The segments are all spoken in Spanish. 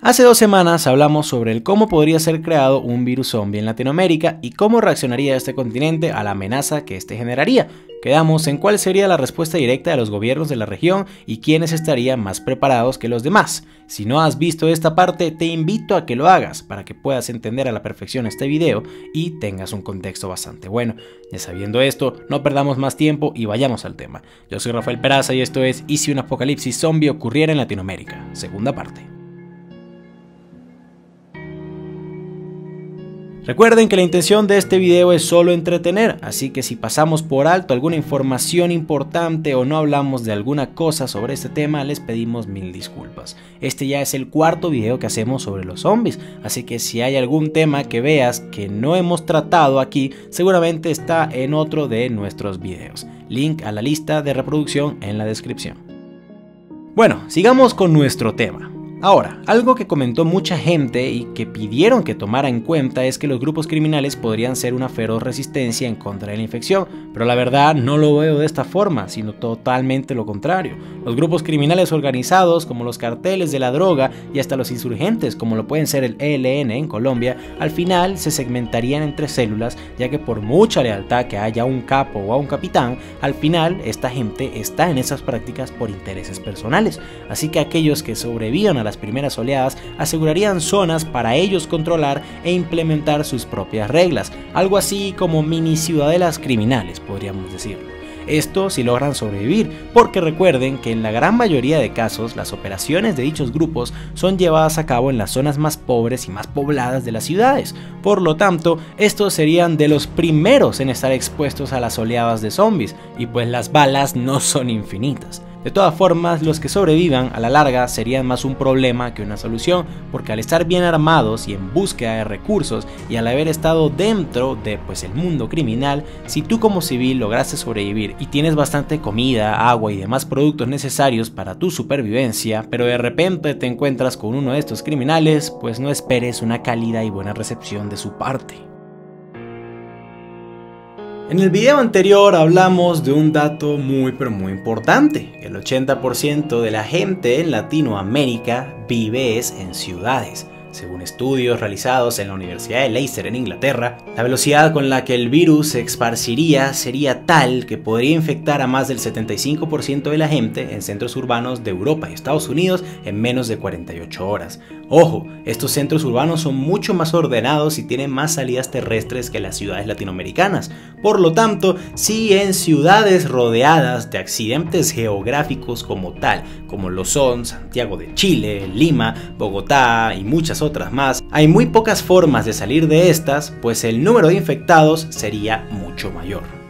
Hace dos semanas hablamos sobre el cómo podría ser creado un virus zombie en Latinoamérica y cómo reaccionaría este continente a la amenaza que este generaría. Quedamos en cuál sería la respuesta directa de los gobiernos de la región y quiénes estarían más preparados que los demás. Si no has visto esta parte, te invito a que lo hagas para que puedas entender a la perfección este video y tengas un contexto bastante bueno. Ya sabiendo esto, no perdamos más tiempo y vayamos al tema. Yo soy Rafael Peraza y esto es ¿Y si un apocalipsis zombie ocurriera en Latinoamérica? Segunda parte. Recuerden que la intención de este video es solo entretener, así que si pasamos por alto alguna información importante o no hablamos de alguna cosa sobre este tema, les pedimos mil disculpas. Este ya es el cuarto video que hacemos sobre los zombies, así que si hay algún tema que veas que no hemos tratado aquí, seguramente está en otro de nuestros videos. Link a la lista de reproducción en la descripción. Bueno, sigamos con nuestro tema. Ahora, algo que comentó mucha gente y que pidieron que tomara en cuenta es que los grupos criminales podrían ser una feroz resistencia en contra de la infección, pero la verdad no lo veo de esta forma, sino totalmente lo contrario. Los grupos criminales organizados, como los carteles de la droga y hasta los insurgentes, como lo pueden ser el ELN en Colombia, al final se segmentarían entre células, ya que por mucha lealtad que haya a un capo o a un capitán, al final esta gente está en esas prácticas por intereses personales. Así que aquellos que sobrevivan a las primeras oleadas asegurarían zonas para ellos controlar e implementar sus propias reglas, algo así como mini ciudadelas criminales, podríamos decirlo. Esto si logran sobrevivir, porque recuerden que en la gran mayoría de casos las operaciones de dichos grupos son llevadas a cabo en las zonas más pobres y más pobladas de las ciudades. Por lo tanto, estos serían de los primeros en estar expuestos a las oleadas de zombies, y pues las balas no son infinitas. De todas formas, los que sobrevivan a la larga serían más un problema que una solución, porque al estar bien armados y en búsqueda de recursos y al haber estado dentro de pues el mundo criminal, si tú como civil lograste sobrevivir y tienes bastante comida, agua y demás productos necesarios para tu supervivencia, pero de repente te encuentras con uno de estos criminales, pues no esperes una cálida y buena recepción de su parte. En el video anterior hablamos de un dato muy pero muy importante. El 80% de la gente en Latinoamérica vive en ciudades. Según estudios realizados en la Universidad de Leicester en Inglaterra, la velocidad con la que el virus se esparciría sería tal que podría infectar a más del 75% de la gente en centros urbanos de Europa y Estados Unidos en menos de 48 horas. Ojo, estos centros urbanos son mucho más ordenados y tienen más salidas terrestres que las ciudades latinoamericanas. Por lo tanto, si en ciudades rodeadas de accidentes geográficos como tal, como lo son Santiago de Chile, Lima, Bogotá y muchas otras más, hay muy pocas formas de salir de estas, pues el número de infectados sería mucho mayor.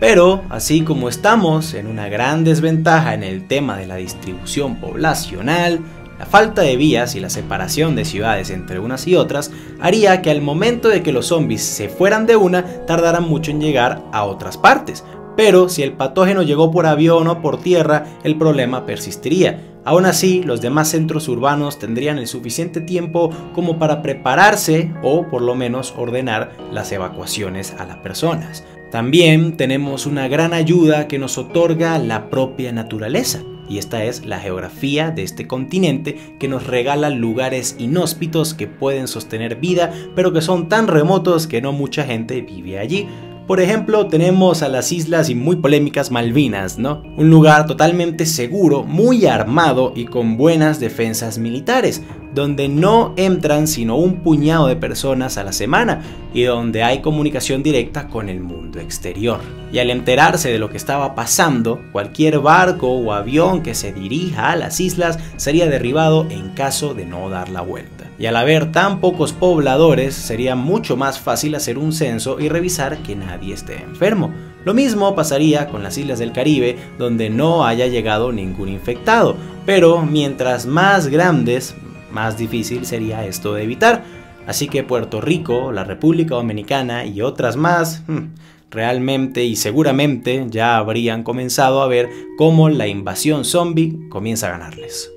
Pero, así como estamos en una gran desventaja en el tema de la distribución poblacional, la falta de vías y la separación de ciudades entre unas y otras haría que al momento de que los zombies se fueran de una tardaran mucho en llegar a otras partes. Pero si el patógeno llegó por avión o por tierra, el problema persistiría Aún así, los demás centros urbanos tendrían el suficiente tiempo como para prepararse o por lo menos ordenar las evacuaciones a las personas. También tenemos una gran ayuda que nos otorga la propia naturaleza, y esta es la geografía de este continente que nos regala lugares inhóspitos que pueden sostener vida, pero que son tan remotos que no mucha gente vive allí. Por ejemplo, tenemos a las islas y muy polémicas Malvinas, ¿no? Un lugar totalmente seguro, muy armado y con buenas defensas militares, donde no entran sino un puñado de personas a la semana y donde hay comunicación directa con el mundo exterior. Y al enterarse de lo que estaba pasando, cualquier barco o avión que se dirija a las islas sería derribado en caso de no dar la vuelta y al haber tan pocos pobladores sería mucho más fácil hacer un censo y revisar que nadie esté enfermo. Lo mismo pasaría con las islas del Caribe donde no haya llegado ningún infectado, pero mientras más grandes, más difícil sería esto de evitar. Así que Puerto Rico, la República Dominicana y otras más, hmm, realmente y seguramente ya habrían comenzado a ver cómo la invasión zombie comienza a ganarles.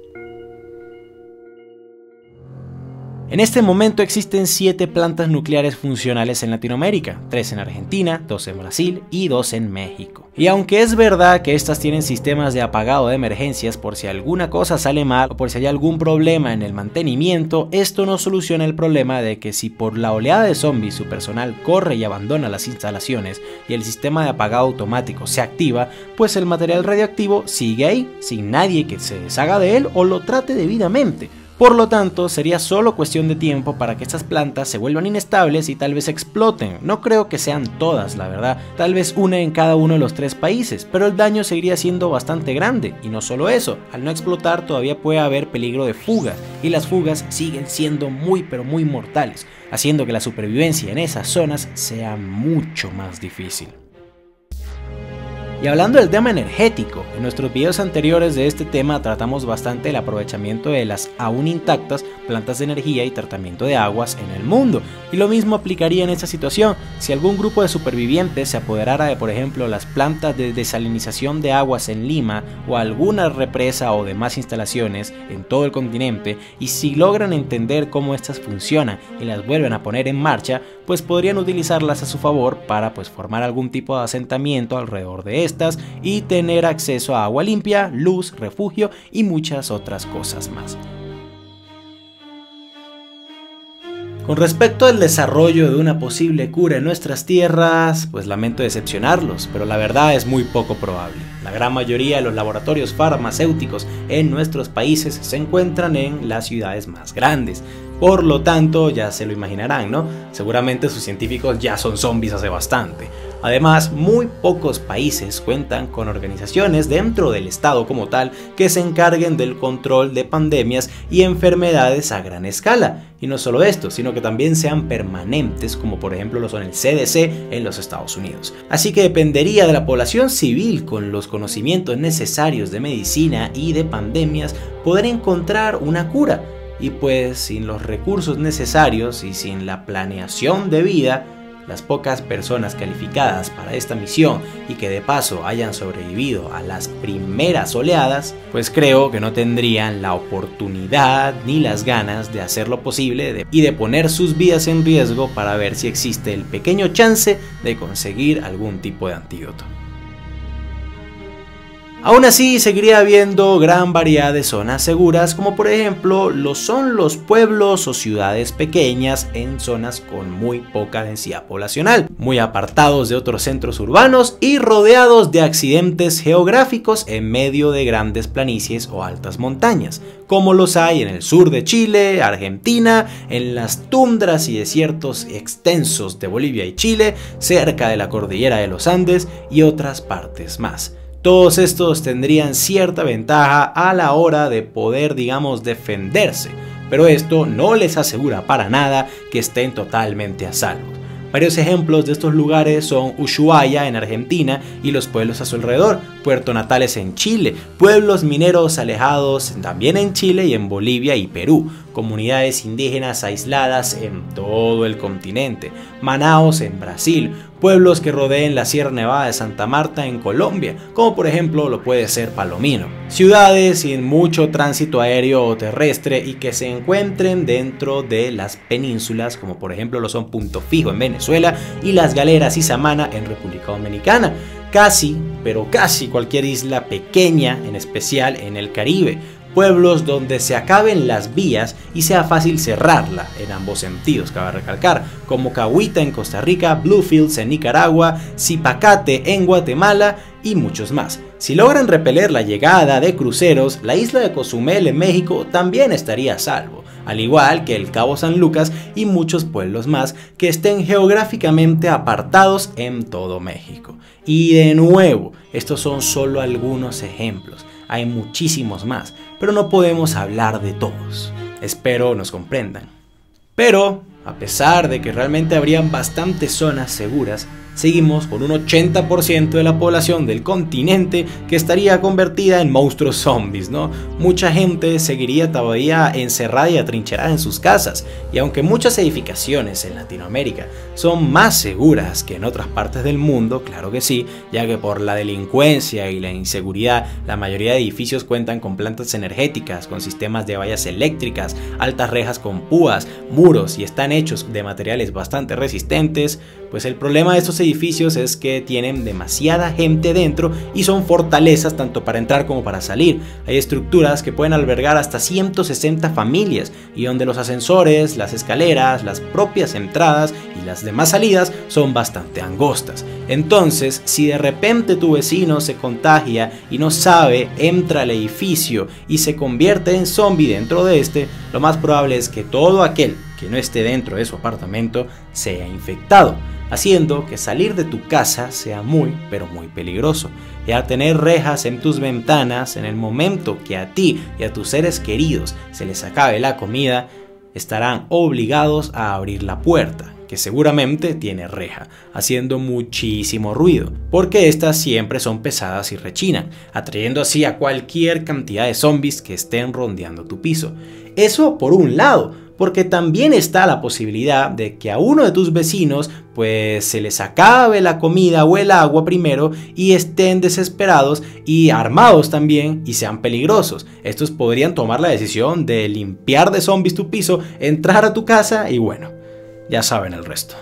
En este momento existen 7 plantas nucleares funcionales en Latinoamérica, 3 en Argentina, 2 en Brasil y 2 en México. Y aunque es verdad que estas tienen sistemas de apagado de emergencias por si alguna cosa sale mal o por si hay algún problema en el mantenimiento, esto no soluciona el problema de que si por la oleada de zombies su personal corre y abandona las instalaciones y el sistema de apagado automático se activa, pues el material radioactivo sigue ahí, sin nadie que se deshaga de él o lo trate debidamente. Por lo tanto, sería solo cuestión de tiempo para que estas plantas se vuelvan inestables y tal vez exploten. No creo que sean todas, la verdad, tal vez una en cada uno de los tres países, pero el daño seguiría siendo bastante grande. Y no solo eso, al no explotar todavía puede haber peligro de fuga, y las fugas siguen siendo muy pero muy mortales, haciendo que la supervivencia en esas zonas sea mucho más difícil. Y hablando del tema energético, en nuestros videos anteriores de este tema tratamos bastante el aprovechamiento de las aún intactas plantas de energía y tratamiento de aguas en el mundo. Y lo mismo aplicaría en esta situación. Si algún grupo de supervivientes se apoderara de, por ejemplo, las plantas de desalinización de aguas en Lima o alguna represa o demás instalaciones en todo el continente, y si logran entender cómo estas funcionan y las vuelven a poner en marcha, pues podrían utilizarlas a su favor para pues formar algún tipo de asentamiento alrededor de y tener acceso a agua limpia, luz, refugio y muchas otras cosas más. Con respecto al desarrollo de una posible cura en nuestras tierras, pues lamento decepcionarlos, pero la verdad es muy poco probable. La gran mayoría de los laboratorios farmacéuticos en nuestros países se encuentran en las ciudades más grandes, por lo tanto, ya se lo imaginarán, ¿no? Seguramente sus científicos ya son zombies hace bastante. Además, muy pocos países cuentan con organizaciones dentro del Estado como tal que se encarguen del control de pandemias y enfermedades a gran escala. Y no solo esto, sino que también sean permanentes, como por ejemplo lo son el CDC en los Estados Unidos. Así que dependería de la población civil con los conocimientos necesarios de medicina y de pandemias poder encontrar una cura y pues sin los recursos necesarios y sin la planeación debida, las pocas personas calificadas para esta misión y que de paso hayan sobrevivido a las primeras oleadas, pues creo que no tendrían la oportunidad ni las ganas de hacer lo posible y de poner sus vidas en riesgo para ver si existe el pequeño chance de conseguir algún tipo de antídoto. Aún así, seguiría habiendo gran variedad de zonas seguras, como por ejemplo lo son los pueblos o ciudades pequeñas en zonas con muy poca densidad poblacional, muy apartados de otros centros urbanos y rodeados de accidentes geográficos en medio de grandes planicies o altas montañas, como los hay en el sur de Chile, Argentina, en las tundras y desiertos extensos de Bolivia y Chile, cerca de la cordillera de los Andes y otras partes más. Todos estos tendrían cierta ventaja a la hora de poder, digamos, defenderse, pero esto no les asegura para nada que estén totalmente a salvo. Varios ejemplos de estos lugares son Ushuaia en Argentina y los pueblos a su alrededor, Puerto Natales en Chile, pueblos mineros alejados también en Chile y en Bolivia y Perú, comunidades indígenas aisladas en todo el continente, Manaos en Brasil, pueblos que rodeen la Sierra Nevada de Santa Marta en Colombia, como por ejemplo lo puede ser Palomino. Ciudades sin mucho tránsito aéreo o terrestre y que se encuentren dentro de las penínsulas, como por ejemplo lo son Punto Fijo en Venezuela y Las Galeras y Samana en República Dominicana. Casi, pero casi cualquier isla pequeña, en especial en el Caribe, pueblos donde se acaben las vías y sea fácil cerrarla en ambos sentidos, cabe recalcar, como Cahuita en Costa Rica, Bluefields en Nicaragua, Zipacate en Guatemala y muchos más. Si logran repeler la llegada de cruceros, la isla de Cozumel en México también estaría a salvo, al igual que el Cabo San Lucas y muchos pueblos más que estén geográficamente apartados en todo México. Y de nuevo, estos son solo algunos ejemplos hay muchísimos más, pero no podemos hablar de todos. Espero nos comprendan. Pero, a pesar de que realmente habrían bastantes zonas seguras, seguimos con un 80% de la población del continente que estaría convertida en monstruos zombies, ¿no? Mucha gente seguiría todavía encerrada y atrincherada en sus casas, y aunque muchas edificaciones en Latinoamérica son más seguras que en otras partes del mundo, claro que sí, ya que por la delincuencia y la inseguridad, la mayoría de edificios cuentan con plantas energéticas, con sistemas de vallas eléctricas, altas rejas con púas, muros y están hechos de materiales bastante resistentes, pues el problema de estos edificios es que tienen demasiada gente dentro y son fortalezas tanto para entrar como para salir. Hay estructuras que pueden albergar hasta 160 familias y donde los ascensores, las escaleras, las propias entradas y las demás salidas son bastante angostas. Entonces, si de repente tu vecino se contagia y no sabe, entra al edificio y se convierte en zombie dentro de este, lo más probable es que todo aquel que no esté dentro de su apartamento sea infectado, haciendo que salir de tu casa sea muy, pero muy peligroso. Y al tener rejas en tus ventanas, en el momento que a ti y a tus seres queridos se les acabe la comida, estarán obligados a abrir la puerta que seguramente tiene reja, haciendo muchísimo ruido, porque estas siempre son pesadas y rechinan, atrayendo así a cualquier cantidad de zombies que estén rondeando tu piso. Eso por un lado, porque también está la posibilidad de que a uno de tus vecinos pues se les acabe la comida o el agua primero y estén desesperados y armados también y sean peligrosos. Estos podrían tomar la decisión de limpiar de zombies tu piso, entrar a tu casa y bueno, ya saben el resto.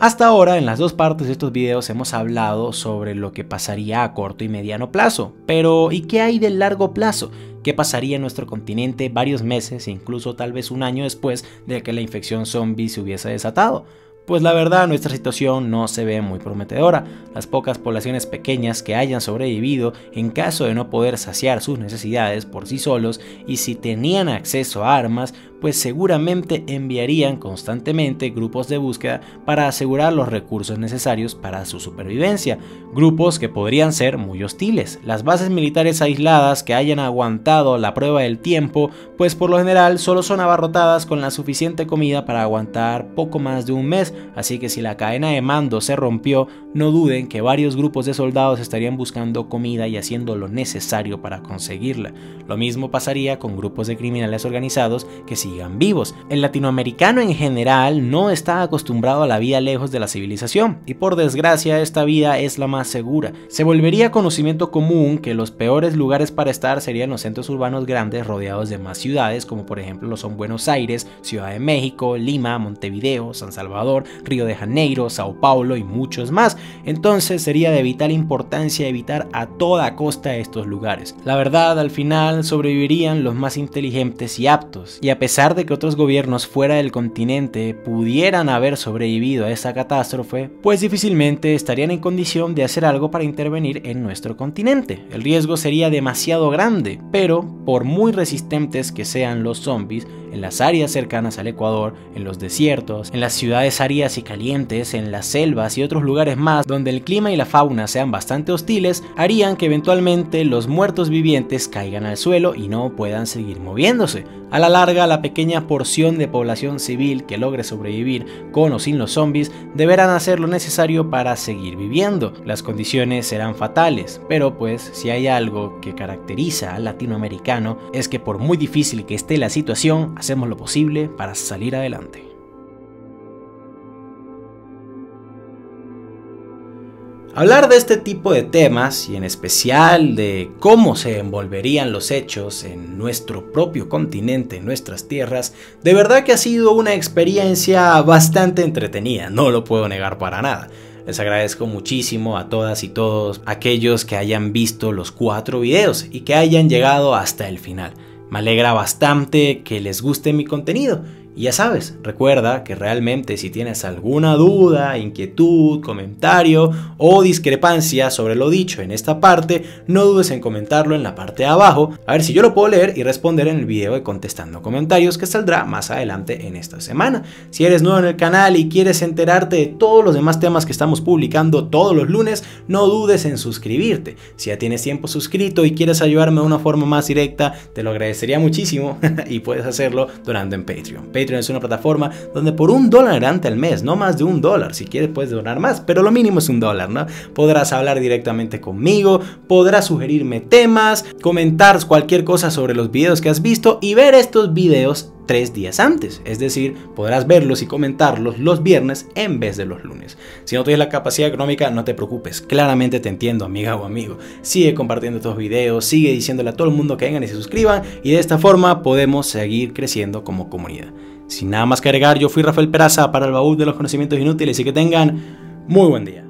Hasta ahora en las dos partes de estos videos hemos hablado sobre lo que pasaría a corto y mediano plazo, pero ¿y qué hay del largo plazo? ¿Qué pasaría en nuestro continente varios meses e incluso tal vez un año después de que la infección zombie se hubiese desatado? Pues la verdad nuestra situación no se ve muy prometedora. Las pocas poblaciones pequeñas que hayan sobrevivido en caso de no poder saciar sus necesidades por sí solos y si tenían acceso a armas, pues seguramente enviarían constantemente grupos de búsqueda para asegurar los recursos necesarios para su supervivencia, grupos que podrían ser muy hostiles. Las bases militares aisladas que hayan aguantado la prueba del tiempo, pues por lo general solo son abarrotadas con la suficiente comida para aguantar poco más de un mes, así que si la cadena de mando se rompió, no duden que varios grupos de soldados estarían buscando comida y haciendo lo necesario para conseguirla. Lo mismo pasaría con grupos de criminales organizados que si vivos. El latinoamericano en general no está acostumbrado a la vida lejos de la civilización y por desgracia esta vida es la más segura. Se volvería conocimiento común que los peores lugares para estar serían los centros urbanos grandes rodeados de más ciudades como por ejemplo lo son Buenos Aires, Ciudad de México, Lima, Montevideo, San Salvador, Río de Janeiro, Sao Paulo y muchos más. Entonces sería de vital importancia evitar a toda costa estos lugares. La verdad, al final sobrevivirían los más inteligentes y aptos y a pesar pesar de que otros gobiernos fuera del continente pudieran haber sobrevivido a esa catástrofe, pues difícilmente estarían en condición de hacer algo para intervenir en nuestro continente. El riesgo sería demasiado grande, pero por muy resistentes que sean los zombies, en las áreas cercanas al Ecuador, en los desiertos, en las ciudades áridas y calientes, en las selvas y otros lugares más donde el clima y la fauna sean bastante hostiles, harían que eventualmente los muertos vivientes caigan al suelo y no puedan seguir moviéndose. A la larga, la pequeña porción de población civil que logre sobrevivir con o sin los zombies deberán hacer lo necesario para seguir viviendo. Las condiciones serán fatales, pero pues si hay algo que caracteriza al latinoamericano es que por muy difícil que esté la situación, hacemos lo posible para salir adelante. Hablar de este tipo de temas y en especial de cómo se envolverían los hechos en nuestro propio continente, en nuestras tierras, de verdad que ha sido una experiencia bastante entretenida, no lo puedo negar para nada. Les agradezco muchísimo a todas y todos aquellos que hayan visto los cuatro videos y que hayan llegado hasta el final. Me alegra bastante que les guste mi contenido y ya sabes, recuerda que realmente si tienes alguna duda, inquietud, comentario o discrepancia sobre lo dicho en esta parte, no dudes en comentarlo en la parte de abajo, a ver si yo lo puedo leer y responder en el video de contestando comentarios que saldrá más adelante en esta semana. Si eres nuevo en el canal y quieres enterarte de todos los demás temas que estamos publicando todos los lunes, no dudes en suscribirte. Si ya tienes tiempo suscrito y quieres ayudarme de una forma más directa, te lo agradecería muchísimo y puedes hacerlo donando en Patreon Es una plataforma donde por un dólar al mes, no más de un dólar, si quieres puedes donar más, pero lo mínimo es un dólar, ¿no? Podrás hablar directamente conmigo, podrás sugerirme temas, comentar cualquier cosa sobre los videos que has visto y ver estos videos tres días antes. Es decir, podrás verlos y comentarlos los viernes en vez de los lunes. Si no tienes la capacidad económica, no te preocupes. Claramente te entiendo, amiga o amigo. Sigue compartiendo estos videos, sigue diciéndole a todo el mundo que vengan y se suscriban y de esta forma podemos seguir creciendo como comunidad. Sin nada más que agregar, yo fui Rafael Peraza para el baúl de los conocimientos inútiles y que tengan muy buen día.